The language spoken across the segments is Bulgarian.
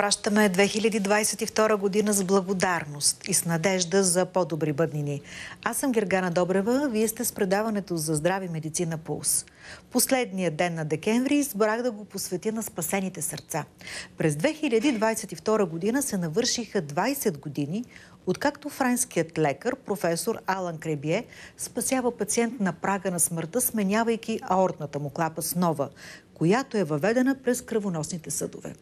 изпращаме 2022 година с благодарност и с надежда за по-добри бъднини. Аз съм Гергана Добрева, вие сте с предаването за здрави медицина Пулс. Последния ден на декември избрах да го посветя на спасените сърца. През 2022 година се навършиха 20 години, откакто френският лекар, професор Алан Кребие, спасява пациент на прага на смъртта, сменявайки аортната му клапа с нова, която е въведена през кръвоносните съдове.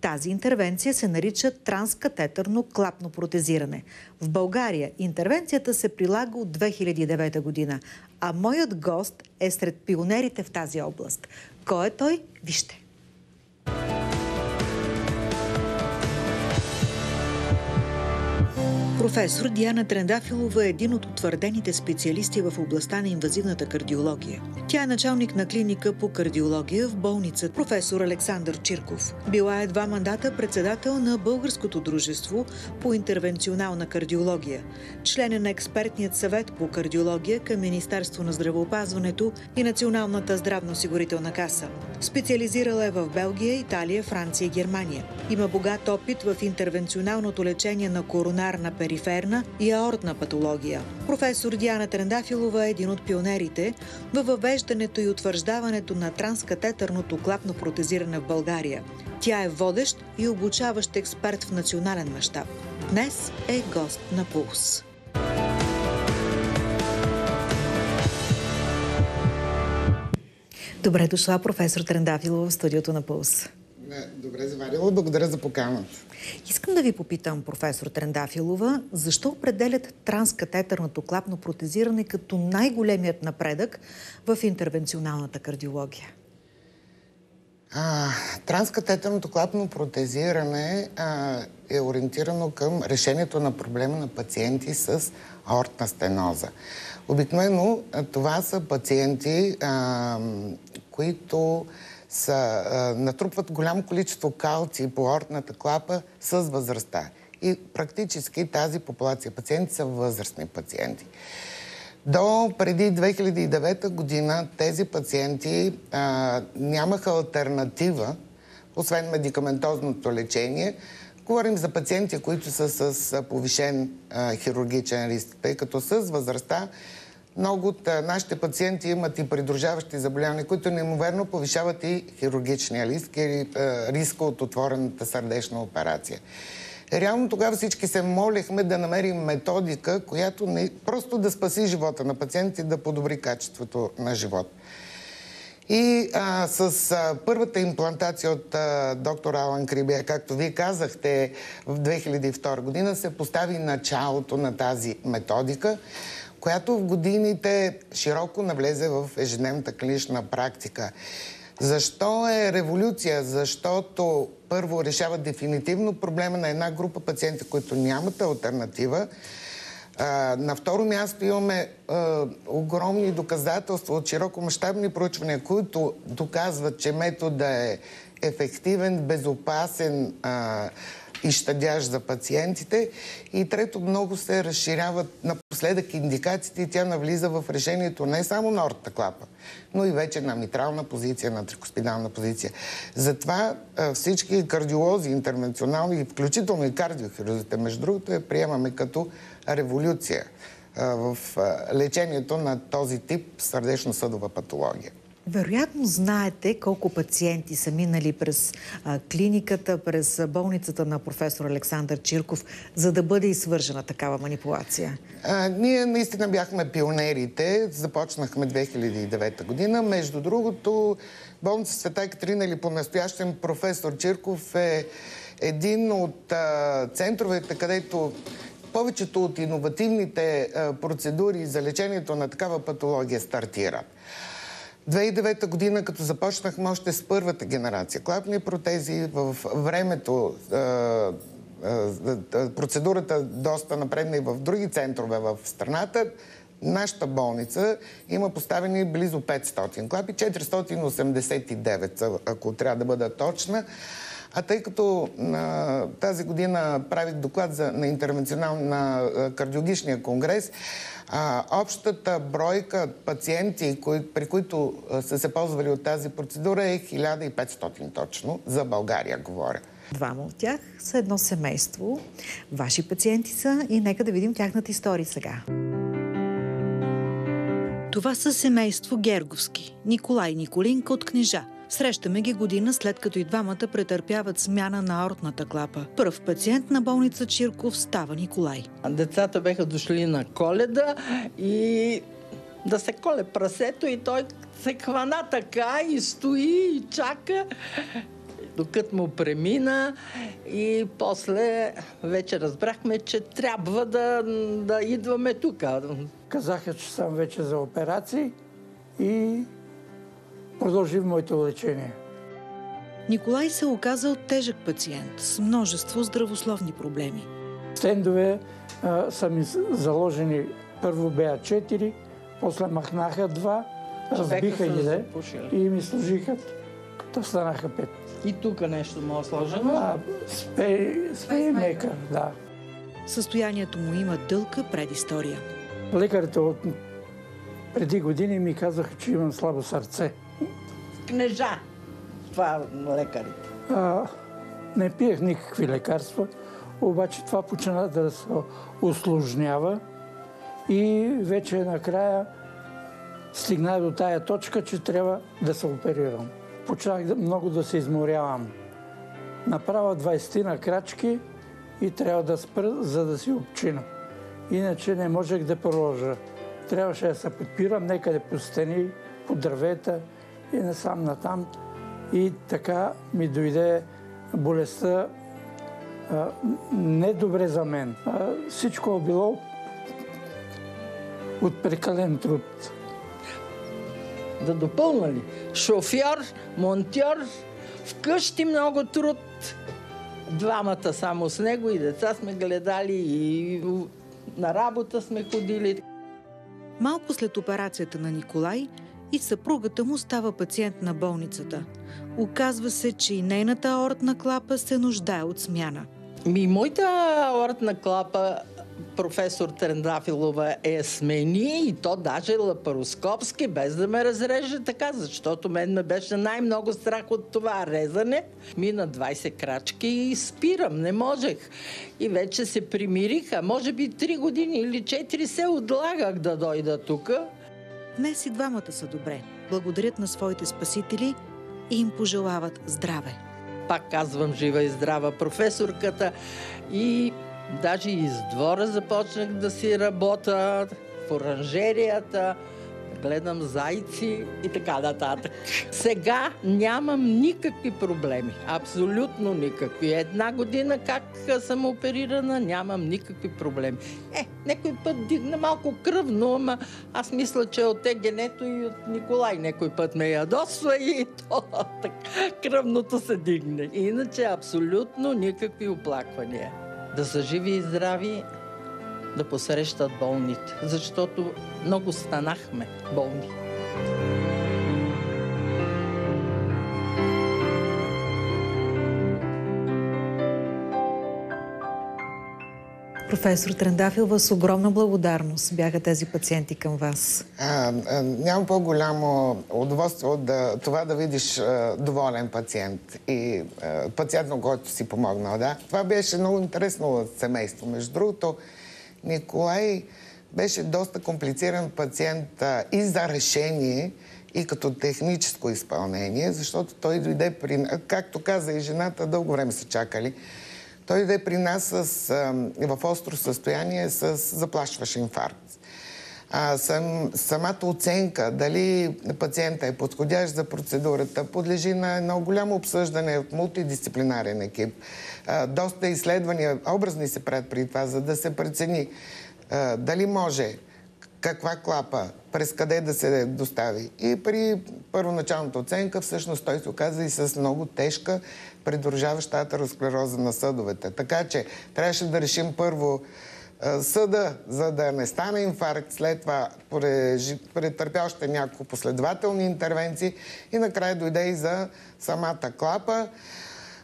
Тази интервенция се нарича транскатетърно клапно протезиране. В България интервенцията се прилага от 2009 година, а моят гост е сред пионерите в тази област. Кой е той? Вижте. Професор Диана Трендафилова е един от утвърдените специалисти в областта на инвазивната кардиология. Тя е началник на клиника по кардиология в болница професор Александър Чирков. Била е два мандата председател на Българското дружество по интервенционална кардиология, член е на експертният съвет по кардиология към Министерство на здравеопазването и Националната здравноосигурителна каса. Специализирала е в Белгия, Италия, Франция и Германия. Има богат опит в интервенционалното лечение на коронарна период периферна и аортна патология. Професор Диана Трендафилова е един от пионерите във въвеждането и утвърждаването на транскатетърното клапно протезиране в България. Тя е водещ и обучаващ експерт в национален мащаб. Днес е гост на Пулс. Добре дошла, професор Трендафилова в студиото на Пулс. Добре заварила. Благодаря за поканата. Искам да ви попитам, професор Трендафилова, защо определят транскатетърното клапно протезиране като най-големият напредък в интервенционалната кардиология? А, транскатетърното клапно протезиране а, е ориентирано към решението на проблема на пациенти с аортна стеноза. Обикновено това са пациенти, а, които са, а, натрупват голямо количество калци по ортната клапа с възрастта. И практически тази популация пациенти са възрастни пациенти. До преди 2009 година тези пациенти а, нямаха альтернатива, освен медикаментозното лечение. Говорим за пациенти, които са с повишен а, хирургичен риск, тъй като с възрастта много от нашите пациенти имат и придружаващи заболявания, които неимоверно повишават и хирургичния риск или риска от отворената сърдечна операция. Реално тогава всички се молихме да намерим методика, която не просто да спаси живота на пациентите, да подобри качеството на живот. И а, с а, първата имплантация от а, доктор Алан Крибия, както вие казахте, в 2002 година се постави началото на тази методика която в годините широко навлезе в ежедневната клинична практика. Защо е революция? Защото първо решава дефинитивно проблема на една група пациенти, които нямат альтернатива. на второ място имаме огромни доказателства от широкомащабни проучвания, които доказват, че метода е ефективен, безопасен, и щадящ за пациентите. И трето, много се разширяват напоследък индикациите и тя навлиза в решението не само на ортата клапа, но и вече на митрална позиция, на трикоспидална позиция. Затова всички кардиолози, интервенционални, включително и кардиохирурзите, между другото, я приемаме като революция в лечението на този тип сърдечно-съдова патология. Вероятно знаете колко пациенти са минали през а, клиниката, през болницата на професор Александър Чирков, за да бъде извържена такава манипулация. А, ние наистина бяхме пионерите. Започнахме 2009 година. Между другото, болница Света Екатерина или по-настоящен професор Чирков е един от а, центровете, където повечето от иновативните процедури за лечението на такава патология стартират. 2009 година, като започнахме още с първата генерация клапни протези, в времето процедурата доста напредна и в други центрове в страната, нашата болница има поставени близо 500 клапи, 489, ако трябва да бъда точна. А тъй като а, тази година правих доклад за, на интервенционал на кардиологичния конгрес, а, общата бройка пациенти, кои, при които а, са се ползвали от тази процедура е 1500 точно, за България говоря. Двама от тях са едно семейство. Ваши пациенти са и нека да видим тяхната история сега. Това са семейство Герговски. Николай Николинка от книжа. Срещаме ги година след като и двамата претърпяват смяна на аортната клапа. Първ пациент на болница Чирков става Николай. Децата беха дошли на коледа и да се коле прасето и той се хвана така и стои и чака докато му премина и после вече разбрахме, че трябва да, да идваме тук. Казаха, че съм вече за операции и продължи моето лечение. Николай се оказал тежък пациент с множество здравословни проблеми. Стендове а, са ми заложени първо беа 4, после махнаха два, разбиха ги и ми служиха, то станаха пет. И тук нещо му е сложено? А, спей, спей мека, да. Състоянието му има дълга предистория. Лекарите от преди години ми казаха, че имам слабо сърце. Кнежа. Това лекарите. А, не пиех никакви лекарства, обаче това почина да се усложнява и вече накрая стигна до тая точка, че трябва да се оперирам почнах много да се изморявам. Направя 20 на крачки и трябва да спра, за да си обчина. Иначе не можех да продължа. Трябваше да се подпирам некъде по стени, по дървета и насам натам. И така ми дойде болестта не добре за мен. А, всичко е било от прекален труд да допълна ли? Шофьор, монтьор, вкъщи много труд. Двамата само с него и деца сме гледали и на работа сме ходили. Малко след операцията на Николай и съпругата му става пациент на болницата. Оказва се, че и нейната аортна клапа се нуждае от смяна. Ми, моята аортна клапа професор Трендафилова е смени и то даже лапароскопски, без да ме разреже така, защото мен ме беше най-много страх от това резане. Мина 20 крачки и спирам, не можех. И вече се примириха. Може би 3 години или 4 се отлагах да дойда тук. Днес и двамата са добре. Благодарят на своите спасители и им пожелават здраве. Пак казвам жива и здрава професорката и Даже и с двора започнах да си работя, в оранжерията, гледам зайци и така нататък. Сега нямам никакви проблеми. Абсолютно никакви. Една година как съм оперирана, нямам никакви проблеми. Е, някой път дигна малко кръвно, ама аз мисля, че от егенето и от Николай някой път ме ядосва и то так, кръвното се дигне. Иначе абсолютно никакви оплаквания да са живи и здрави, да посрещат болните. Защото много станахме болни. Професор Трендафилова, с огромна благодарност бяха тези пациенти към вас. А, а, нямам по-голямо удоволствие от да, това да видиш а, доволен пациент и а, пациент, на който си помогнал. Да? Това беше много интересно семейство. Между другото, Николай беше доста комплициран пациент а, и за решение, и като техническо изпълнение, защото той дойде при... Както каза и жената, дълго време са чакали. Той дойде при нас с, а, в остро състояние с заплашващ инфаркт. А, сам, самата оценка дали пациента е подходящ за процедурата подлежи на едно голямо обсъждане в мултидисциплинарен екип. А, доста изследвания, образни се правят при това, за да се прецени а, дали може каква клапа, през къде да се достави. И при първоначалната оценка всъщност той се оказа и с много тежка придружаваща атеросклероза на съдовете. Така че трябваше да решим първо съда, за да не стане инфаркт, след това претърпя още няколко последователни интервенции и накрая дойде и за самата клапа.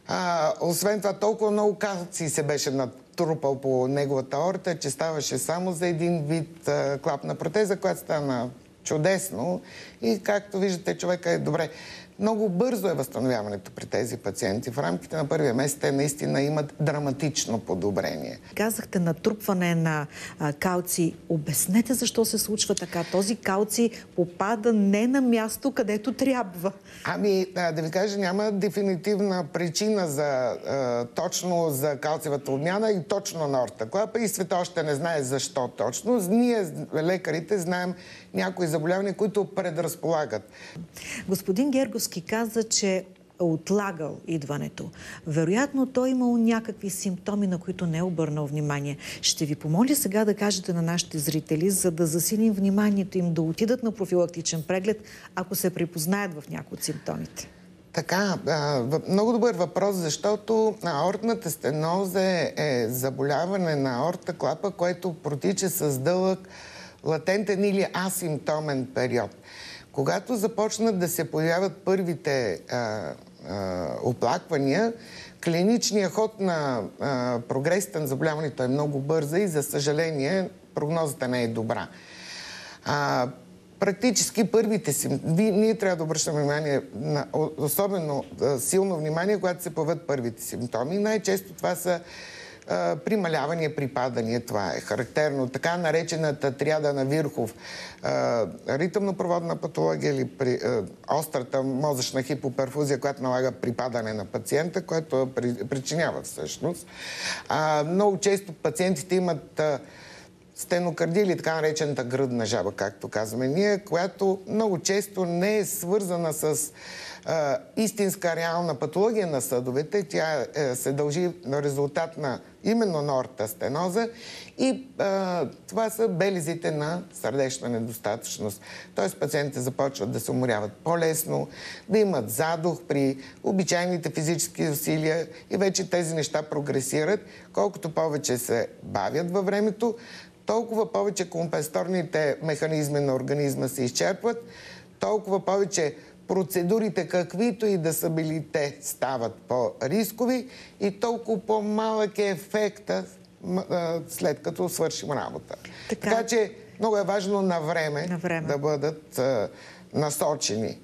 А, освен това, толкова много калци се беше натрупал по неговата орта, че ставаше само за един вид а, клапна протеза, която стана чудесно и както виждате, човека е добре. Много бързо е възстановяването при тези пациенти. В рамките на първия месец те наистина имат драматично подобрение. Казахте натрупване на а, калци. Обяснете защо се случва така. Този калци попада не на място, където трябва. Ами, да ви кажа, няма дефинитивна причина за а, точно за калциевата обмяна и точно на ортоклапа и света още не знае защо точно. Ние, лекарите, знаем някои заболявания, които предразполагат. Господин Герговски каза, че отлагал идването. Вероятно, той имал някакви симптоми, на които не е обърнал внимание. Ще ви помоля сега да кажете на нашите зрители, за да засилим вниманието им да отидат на профилактичен преглед, ако се припознаят в някои от симптомите. Така, много добър въпрос, защото аортната стеноза е, е заболяване на аорта клапа, което протича с дълъг латентен или асимптомен период. Когато започнат да се появяват първите а, а, оплаквания, клиничният ход на а, на заболяването е много бърза и, за съжаление, прогнозата не е добра. А, практически първите си... Ние трябва да обръщаме внимание, на, особено силно внимание, когато се появят първите симптоми. Най-често това са прималявания, припадания. Това е характерно. Така наречената триада на Вирхов, ритъмно-проводна патология или при, острата мозъчна хипоперфузия, която налага припадане на пациента, което причинява всъщност. много често пациентите имат стенокардия или така наречената гръдна жаба, както казваме ние, която много често не е свързана с истинска реална патология на съдовете. Тя е, се дължи на резултат на именно на ортастеноза и а, това са белезите на сърдечна недостатъчност. Тоест пациентите започват да се уморяват по-лесно, да имат задух при обичайните физически усилия и вече тези неща прогресират. Колкото повече се бавят във времето, толкова повече компенсаторните механизми на организма се изчерпват, толкова повече процедурите, каквито и да са били те, стават по-рискови и толкова по-малък е ефекта след като свършим работа. Така, така че много е важно на време, на време. да бъдат а, насочени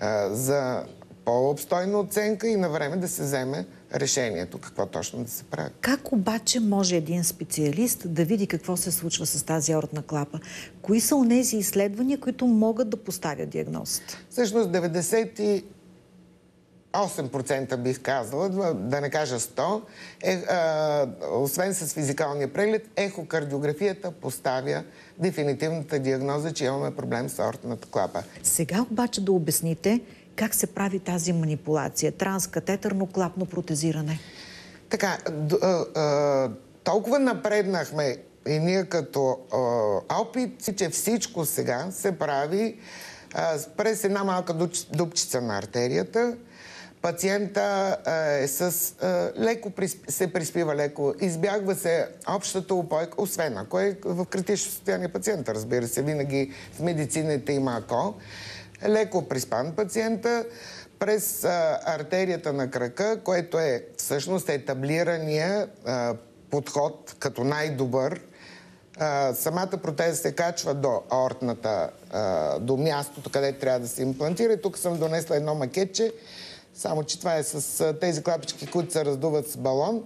а, за по-обстойна оценка и на време да се вземе решението, какво точно да се прави. Как обаче може един специалист да види какво се случва с тази аортна клапа? Кои са онези изследвания, които могат да поставят диагнозата? Всъщност 98% бих казала, да не кажа 100, е, а, освен с физикалния преглед, ехокардиографията поставя дефинитивната диагноза, че имаме проблем с аортната клапа. Сега обаче да обясните как се прави тази манипулация? Транскатетърно клапно протезиране. Така, толкова напреднахме и ние като опит, че всичко сега се прави през една малка дупчица на артерията. Пациента е с леко се приспива леко, избягва се общата упойка, освен ако е в критично състояние пациента, разбира се, винаги в медицината има ако леко приспан пациента през артерията на крака, което е всъщност етаблирания подход като най-добър. самата протеза се качва до аортната, до мястото, където трябва да се имплантира. Тук съм донесла едно макетче, само че това е с тези клапички, които се раздуват с балон.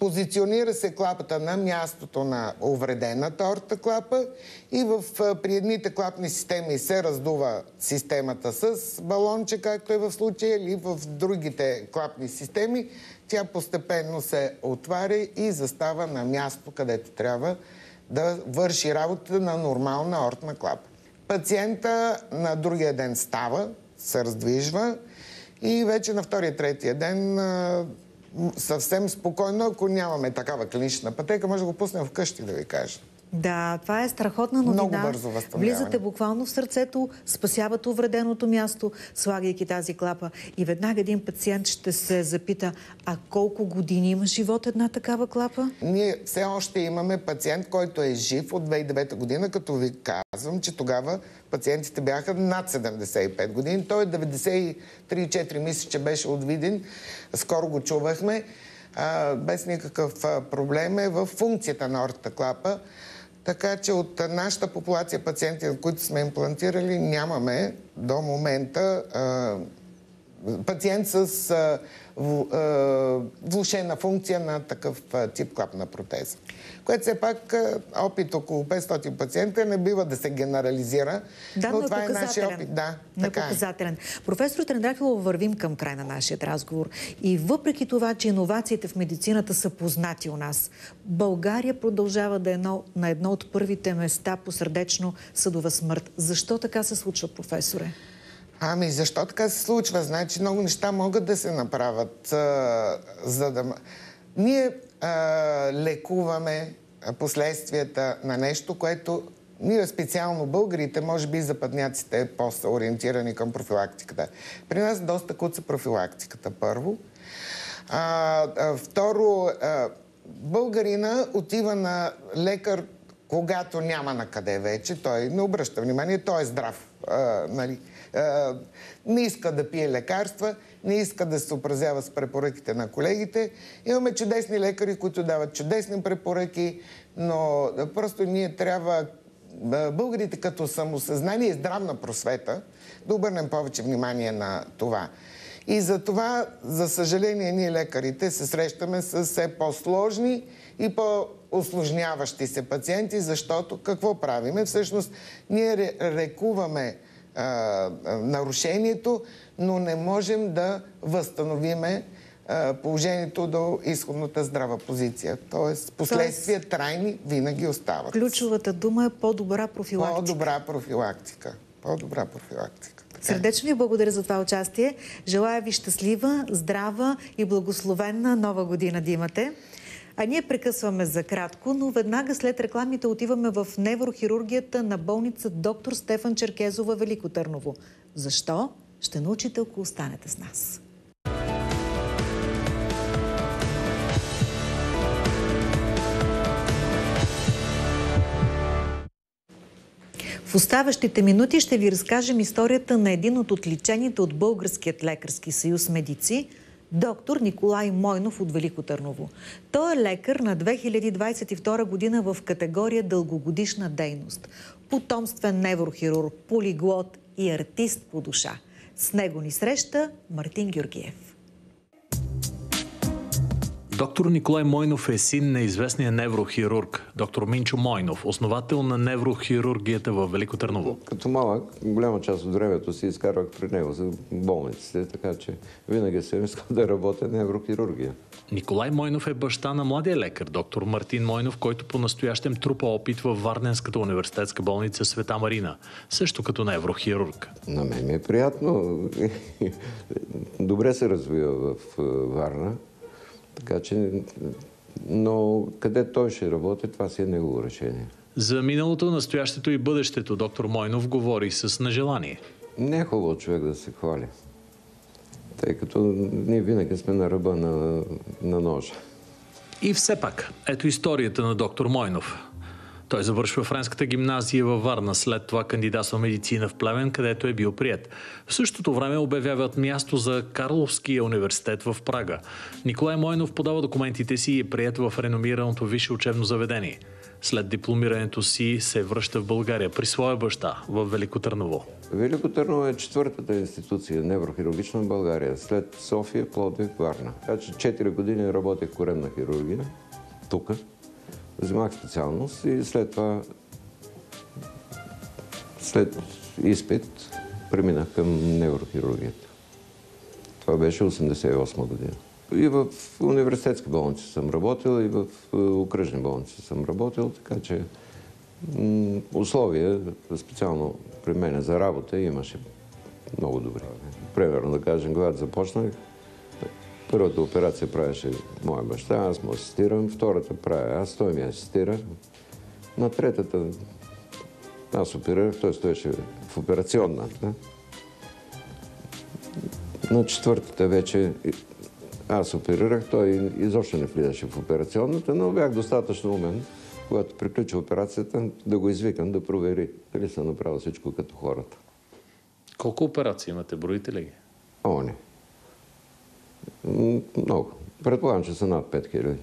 Позиционира се клапата на мястото на увредената орта клапа и в, при едните клапни системи се раздува системата с балонче, както е в случая, или в другите клапни системи тя постепенно се отваря и застава на място, където трябва да върши работа на нормална ортна клапа. Пациента на другия ден става, се раздвижва и вече на втория-третия ден съвсем спокойно, ако нямаме такава клинична пътека, може да го пуснем вкъщи, да ви кажа. Да, това е страхотна новина. Много бързо Влизате буквално в сърцето, спасявате увреденото място, слагайки тази клапа. И веднага един пациент ще се запита, а колко години има живот една такава клапа? Ние все още имаме пациент, който е жив от 2009 година, като ви казвам, че тогава пациентите бяха над 75 години. Той е 93-4 мисля, че беше от Видин. Скоро го чувахме. без никакъв проблем е в функцията на ортата клапа. Така че от нашата популация пациенти, които сме имплантирали, нямаме до момента пациент с а, в, а, влушена функция на такъв а, тип клапна протеза. Което все пак а, опит около 500 пациента не бива да се генерализира, да, но, но това е нашия опит. Да, но така е показателен. Е. Професор Трендракилов, вървим към край на нашия разговор. И въпреки това, че иновациите в медицината са познати у нас, България продължава да е едно, на едно от първите места по сърдечно съдова смърт. Защо така се случва, професоре? Ами, защо така се случва? Значи много неща могат да се направят, а, за да... Ние а, лекуваме последствията на нещо, което ние специално българите, може би западняците по-са ориентирани към профилактиката. При нас доста куца профилактиката, първо. А, а, второ, а, българина отива на лекар, когато няма на къде вече. Той не обръща внимание, той е здрав. А, нали? Не иска да пие лекарства, не иска да се съобразява с препоръките на колегите. Имаме чудесни лекари, които дават чудесни препоръки, но просто ние трябва българите като самосъзнание и здравна просвета да обърнем повече внимание на това. И за това, за съжаление, ние лекарите се срещаме с все по-сложни и по-осложняващи се пациенти, защото какво правиме? Всъщност, ние рекуваме нарушението, но не можем да възстановиме положението до изходната здрава позиция. Тоест, последствия Тоест, трайни винаги остават. Ключовата дума е по-добра профилактика. По-добра профилактика. По-добра профилактика. Сърдечно ви благодаря за това участие. Желая ви щастлива, здрава и благословенна нова година да имате. А ние прекъсваме за кратко, но веднага след рекламите отиваме в неврохирургията на болница доктор Стефан Черкезова Велико Търново. Защо? Ще научите, ако останете с нас. В оставащите минути ще ви разкажем историята на един от отличените от Българският лекарски съюз медици – доктор Николай Мойнов от Велико Търново. Той е лекар на 2022 година в категория дългогодишна дейност. Потомствен неврохирург, полиглот и артист по душа. С него ни среща Мартин Георгиев. Доктор Николай Мойнов е син на известния неврохирург, доктор Минчо Мойнов, основател на неврохирургията в Велико Търново. Като малък, голяма част от времето си изкарвах при него за болниците, така че винаги съм искал да работя неврохирургия. Николай Мойнов е баща на младия лекар, доктор Мартин Мойнов, който по-настоящем трупа опит в Варненската университетска болница Света Марина, също като неврохирург. На мен ми е приятно. Добре се развива в Варна. Така че, но къде той ще работи, това си е негово решение. За миналото, настоящето и бъдещето доктор Мойнов говори с нежелание. Не е хубаво човек да се хвали. Тъй като ние винаги сме на ръба на, на ножа. И все пак, ето историята на доктор Мойнов. Той завършва френската гимназия във Варна, след това кандидатства медицина в Племен, където е бил прият. В същото време обявяват място за Карловския университет в Прага. Николай Мойнов подава документите си и е прият в реномираното висше учебно заведение. След дипломирането си се връща в България при своя баща в Велико Търново. Велико Търново е четвъртата институция неврохирургична в България, след София, Плодив, Варна. Така че 4 години работех коренна хирургия тук вземах специалност и след това, след изпит, преминах към неврохирургията. Това беше 88 година. И в университетски болници съм работил, и в е, окръжни болници съм работил, така че условия, специално при мен за работа, имаше много добри. Примерно, да кажем, когато започнах, Първата операция правеше моя баща, аз му асистирам. Втората правя аз, той ми асистира. На третата аз оперирах, той стоеше в операционната. На четвъртата вече аз оперирах, той изобщо не влизаше в операционната, но бях достатъчно умен, когато приключи операцията, да го извикам да провери дали съм направил всичко като хората. Колко операции имате? Броите ли ги? О, не. Много. Предполагам, че са над 5000.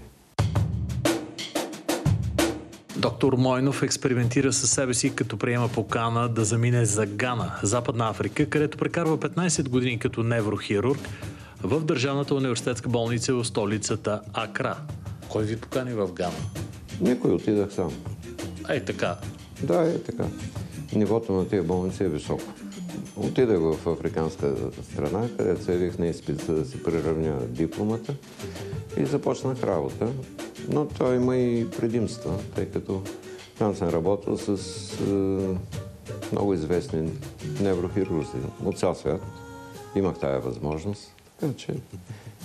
Доктор Мойнов експериментира със себе си, като приема покана да замине за Гана, Западна Африка, където прекарва 15 години като неврохирург в Държавната университетска болница в столицата Акра. Кой ви покани в Гана? Никой отидах сам. Ей така. Да, е така. Нивото на тези болници е високо. Отидах в африканска страна, където се явих на изпит, за да си приравня дипломата и започнах работа. Но той има и предимства, тъй като там съм работил с е, много известни неврохирурзи от цял свят. Имах тая възможност, така че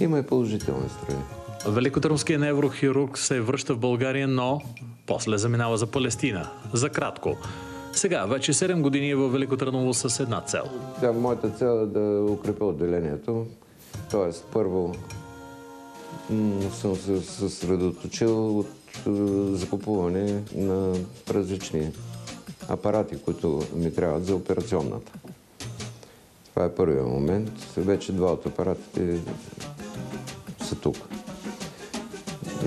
има и положителни страни. Великотърмският неврохирург се връща в България, но после заминава за Палестина. За кратко. Сега, вече 7 години е в Велико Търново с една цел. Да, моята цел е да укрепя отделението. Тоест, първо съм се съсредоточил от е, закупуване на различни апарати, които ми трябват за операционната. Това е първият момент. Вече два от апаратите са тук.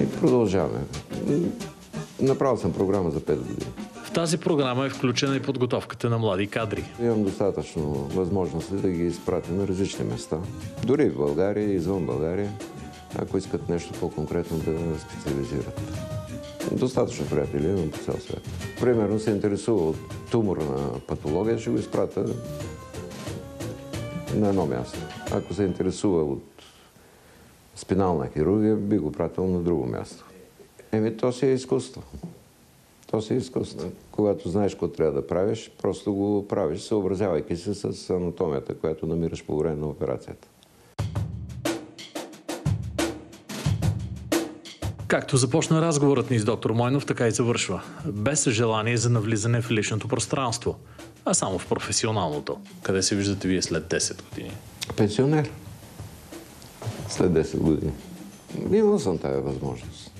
И продължаваме. Направил съм програма за 5 години. Тази програма е включена и подготовката на млади кадри. Имам достатъчно възможности да ги изпратя на различни места. Дори в България извън България, ако искат нещо по-конкретно да специализират. Достатъчно приятели имам по цял свят. Примерно се интересува от туморна патология, ще го изпратя на едно място. Ако се интересува от спинална хирургия, би го пратил на друго място. Еми, то си е изкуство. То си е изкуство. Когато знаеш какво трябва да правиш, просто го правиш, съобразявайки се с анатомията, която намираш по време на операцията. Както започна разговорът ни с доктор Мойнов, така и завършва. Без желание за навлизане в личното пространство, а само в професионалното. Къде се виждате вие след 10 години? Пенсионер. След 10 години. Имал съм тая възможност.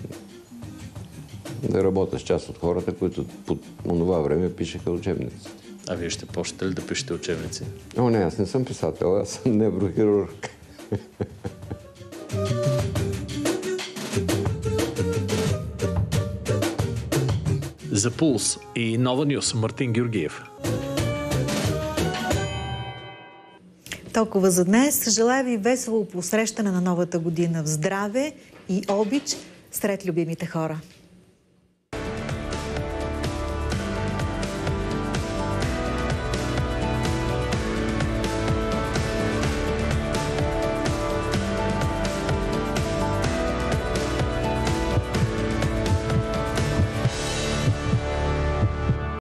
Да работя с част от хората, които по това време пишеха учебници. А вие ще почнете ли да пишете учебници? О, не, аз не съм писател, аз съм неврохирург. За Пулс и Нова Нюс Мартин Георгиев. Толкова за днес. Желая ви весело посрещане на новата година в здраве и обич сред любимите хора.